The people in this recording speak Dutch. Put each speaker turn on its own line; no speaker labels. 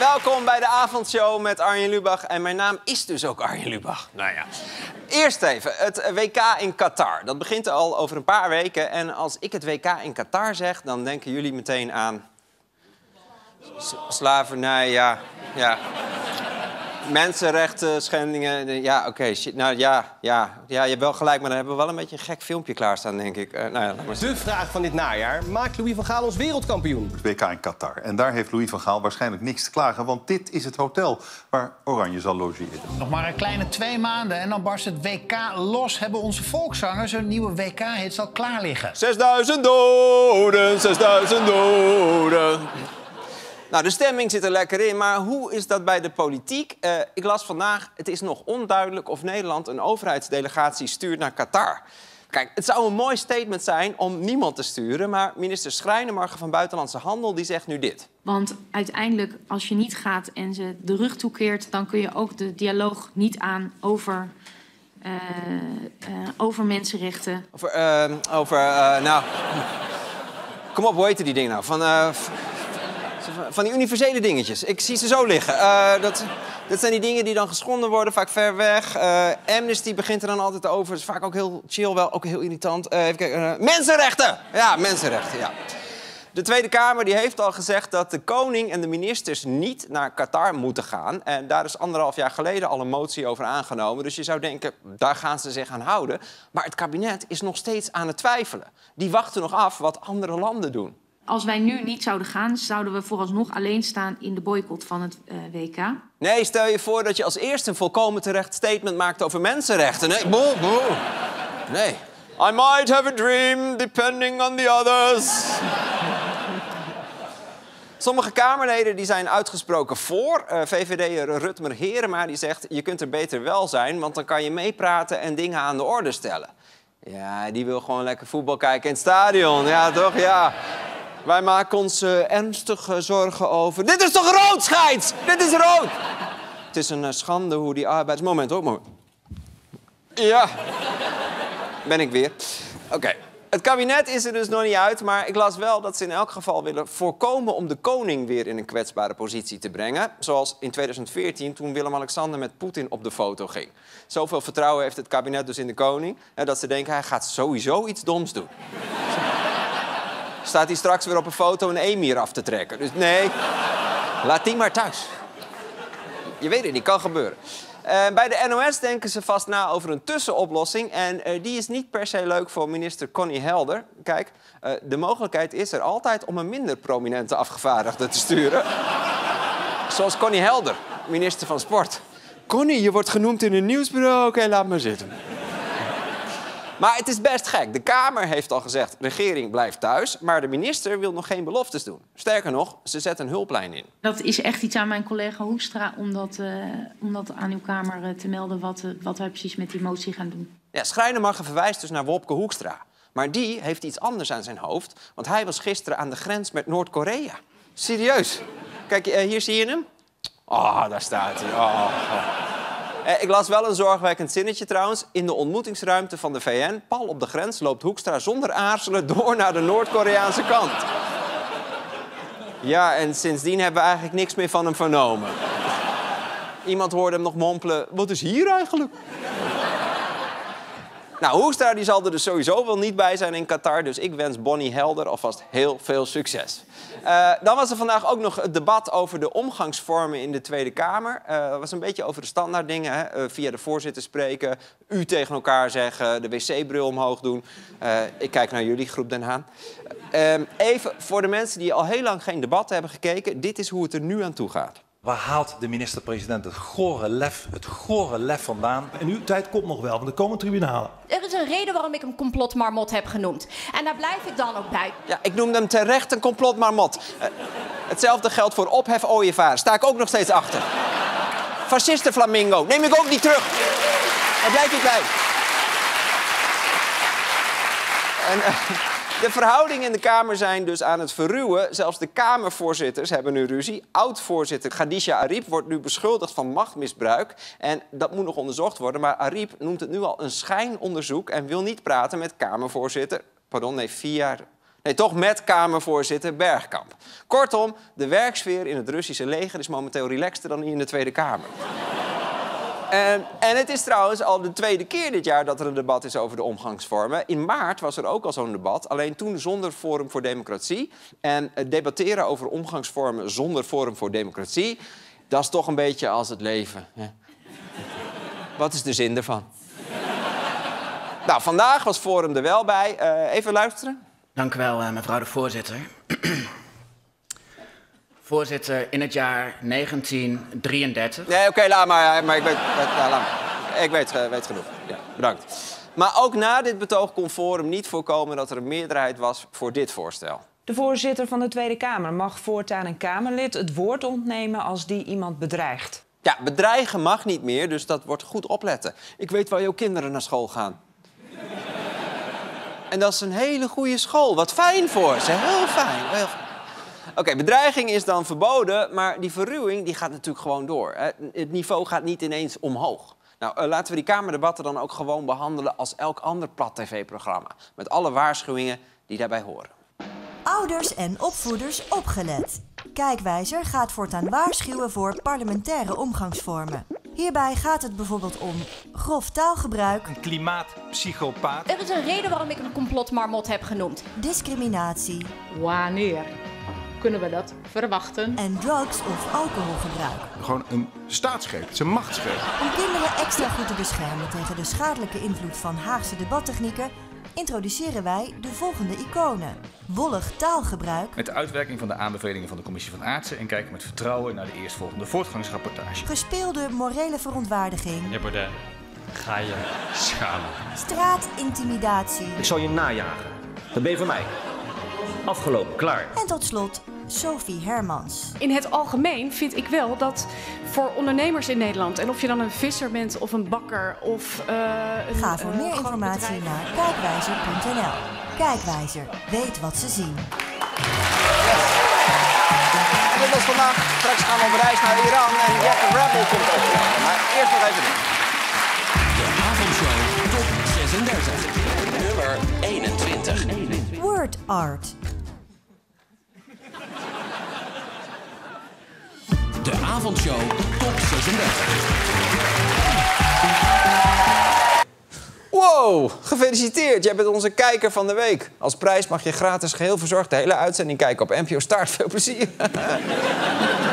welkom bij de avondshow met Arjen Lubach. En mijn naam is dus ook Arjen Lubach. Nou ja. Eerst even, het WK in Qatar. Dat begint al over een paar weken. En als ik het WK in Qatar zeg, dan denken jullie meteen aan... S slavernij, ja. ja mensenrechten schendingen. Ja, oké. nou ja, ja, ja, je hebt wel gelijk, maar dan hebben we wel een beetje een gek filmpje klaarstaan, denk ik. Uh, nou ja,
maar... De vraag van dit najaar: maakt Louis van Gaal ons wereldkampioen?
Het WK in Qatar. En daar heeft Louis van Gaal waarschijnlijk niks te klagen, want dit is het hotel waar Oranje zal logeren.
Nog maar een kleine twee maanden en dan barst het WK los. Hebben onze volkszangers een nieuwe WK-hit al klaar liggen?
6000 doden, 6000 doden. Nou, de stemming zit er lekker in, maar hoe is dat bij de politiek? Uh, ik las vandaag, het is nog onduidelijk of Nederland een overheidsdelegatie stuurt naar Qatar. Kijk, het zou een mooi statement zijn om niemand te sturen... maar minister Schrijnemacher van Buitenlandse Handel die zegt nu dit.
Want uiteindelijk, als je niet gaat en ze de rug toekeert... dan kun je ook de dialoog niet aan over, uh, uh, over mensenrechten.
Over, over nou... Kom op, hoe heet die dingen nou? Van van die universele dingetjes. Ik zie ze zo liggen. Uh, dat, dat zijn die dingen die dan geschonden worden, vaak ver weg. Uh, Amnesty begint er dan altijd over. Dat is vaak ook heel chill, wel ook heel irritant. Uh, even kijken. mensenrechten! Ja, mensenrechten, ja. De Tweede Kamer die heeft al gezegd dat de koning en de ministers niet naar Qatar moeten gaan. En daar is anderhalf jaar geleden al een motie over aangenomen. Dus je zou denken, daar gaan ze zich aan houden. Maar het kabinet is nog steeds aan het twijfelen. Die wachten nog af wat andere landen doen.
Als wij nu niet zouden gaan, zouden we vooralsnog alleen staan in de boycott van het uh, WK.
Nee, stel je voor dat je als eerste een volkomen terecht statement maakt over mensenrechten. Nee, boe. Nee. I might have a dream depending on the others. Sommige Kamerleden die zijn uitgesproken voor. Uh, VVD'er Rutmer Herema die zegt... je kunt er beter wel zijn, want dan kan je meepraten en dingen aan de orde stellen. Ja, die wil gewoon lekker voetbal kijken in het stadion. Ja, toch? Ja. Wij maken ons uh, ernstige zorgen over... Dit is toch rood, scheids? Dit is rood! Het is een uh, schande hoe die arbeids... Moment, hoor, moment. Ja. Ben ik weer. Oké. Het kabinet is er dus nog niet uit, maar ik las wel dat ze in elk geval willen voorkomen om de koning weer in een kwetsbare positie te brengen. Zoals in 2014 toen Willem-Alexander met Poetin op de foto ging. Zoveel vertrouwen heeft het kabinet dus in de koning dat ze denken hij gaat sowieso iets doms doen staat hij straks weer op een foto een emir af te trekken. Dus nee, laat die maar thuis. Je weet het niet, kan gebeuren. Uh, bij de NOS denken ze vast na over een tussenoplossing. En uh, die is niet per se leuk voor minister Connie Helder. Kijk, uh, de mogelijkheid is er altijd om een minder prominente afgevaardigde te sturen. Zoals Connie Helder, minister van Sport. Connie, je wordt genoemd in een nieuwsbureau. Oké, laat maar zitten. Maar het is best gek. De Kamer heeft al gezegd, regering blijft thuis. Maar de minister wil nog geen beloftes doen. Sterker nog, ze zet een hulplijn in.
Dat is echt iets aan mijn collega Hoekstra... om dat, uh, om dat aan uw Kamer uh, te melden wat, uh, wat wij precies met die motie gaan doen.
Ja, Schrijnemacher verwijst dus naar Wopke Hoekstra. Maar die heeft iets anders aan zijn hoofd. Want hij was gisteren aan de grens met Noord-Korea. Serieus. Kijk, hier zie je hem. Oh, daar staat hij. Oh. Eh, ik las wel een zorgwekkend zinnetje trouwens. In de ontmoetingsruimte van de VN, pal op de grens, loopt Hoekstra zonder aarzelen door naar de Noord-Koreaanse kant. Ja, en sindsdien hebben we eigenlijk niks meer van hem vernomen. Iemand hoorde hem nog mompelen: Wat is hier eigenlijk? Nou, Hoekstra die zal er dus sowieso wel niet bij zijn in Qatar. Dus ik wens Bonnie Helder alvast heel veel succes. Uh, dan was er vandaag ook nog het debat over de omgangsvormen in de Tweede Kamer. Uh, dat was een beetje over de standaarddingen. Hè? Uh, via de voorzitter spreken, u tegen elkaar zeggen, de wc-bril omhoog doen. ik kijk naar jullie, groep Den Haan. even voor de mensen die al heel lang geen debat hebben gekeken. Dit is hoe het er nu aan toe gaat.
Waar haalt de minister-president het gore lef, het gore lef vandaan?
En uw tijd komt nog wel, want er komen tribunalen.
Er is een reden waarom ik hem complotmarmot heb genoemd. En daar blijf ik dan ook bij.
Ja, ik noemde hem terecht een complotmarmot. Uh, hetzelfde geldt voor ophef ooievaar. Sta ik ook nog steeds achter. Fascisten flamingo. Neem ik ook niet terug. Daar blijf ik bij. En, uh, de verhoudingen in de Kamer zijn dus aan het verruwen. Zelfs de Kamervoorzitters hebben nu ruzie. Oud-voorzitter Khadija Ariep wordt nu beschuldigd van machtmisbruik. En dat moet nog onderzocht worden. Maar Ariep noemt het nu al een schijnonderzoek... en wil niet praten met Kamervoorzitter... Pardon, nee, via Nee, toch met Kamervoorzitter Bergkamp. Kortom, de werksfeer in het Russische leger is momenteel relaxter dan in de Tweede Kamer. En, en het is trouwens al de tweede keer dit jaar dat er een debat is over de omgangsvormen. In maart was er ook al zo'n debat, alleen toen zonder Forum voor Democratie. En het debatteren over omgangsvormen zonder Forum voor Democratie, dat is toch een beetje als het leven. Hè? Wat is de zin ervan? nou, vandaag was Forum er wel bij. Eh, even luisteren.
Dank u wel, eh, mevrouw de voorzitter. Voorzitter, in het jaar 1933.
Nee, oké, laat maar. maar ik weet, ja, laat maar. Ik weet, weet genoeg. Ja, bedankt. Maar ook na dit betoog kon Forum niet voorkomen dat er een meerderheid was voor dit voorstel.
De voorzitter van de Tweede Kamer mag voortaan een Kamerlid het woord ontnemen als die iemand bedreigt.
Ja, bedreigen mag niet meer, dus dat wordt goed opletten. Ik weet waar jouw kinderen naar school gaan. en dat is een hele goede school. Wat fijn voor ze. Heel fijn. Heel fijn. Oké, bedreiging is dan verboden, maar die verruwing die gaat natuurlijk gewoon door. Hè. Het niveau gaat niet ineens omhoog. Nou, uh, laten we die Kamerdebatten dan ook gewoon behandelen als elk ander plat tv-programma. Met alle waarschuwingen die daarbij horen.
Ouders en opvoeders opgelet. Kijkwijzer gaat voortaan waarschuwen voor parlementaire omgangsvormen. Hierbij gaat het bijvoorbeeld om grof taalgebruik,
Een klimaatpsychopaat.
Er is een reden waarom ik hem complotmarmot heb genoemd.
discriminatie
Wanneer kunnen we dat verwachten?
en drugs- of alcoholgebruik.
Gewoon een staatsgreep. Het is een machtsgreep.
Om kinderen extra goed te beschermen tegen de schadelijke invloed van Haagse debattechnieken, introduceren wij de volgende iconen. Wollig taalgebruik,
Met de uitwerking van de aanbevelingen van de Commissie van Aartsen en kijken met vertrouwen naar de eerstvolgende voortgangsrapportage.
gespeelde morele verontwaardiging,
Meneer Baudet, ga je schamen.
straatintimidatie
Ik zal je najagen. Dat ben je van mij. Afgelopen, klaar.
en tot slot Sophie Hermans.
In het algemeen vind ik wel dat voor ondernemers in Nederland, en of je dan een visser bent of een bakker of eh een.
Ga voor
eh,
meer
groot
informatie
bedrijf.
naar kijkwijzer.nl. Kijkwijzer, weet wat ze zien.
En dit was vandaag. Straks gaan we op reis naar Iran en Jack the Rebel komt opdagen. Maar eerst nog even dit.
De avondshow top 36. Nummer 21.
Word art.
De avondshow top 36.
Wow, gefeliciteerd. Jij bent onze kijker van de week. Als prijs mag je gratis geheel verzorgd de hele uitzending kijken op NPO Start. Veel plezier.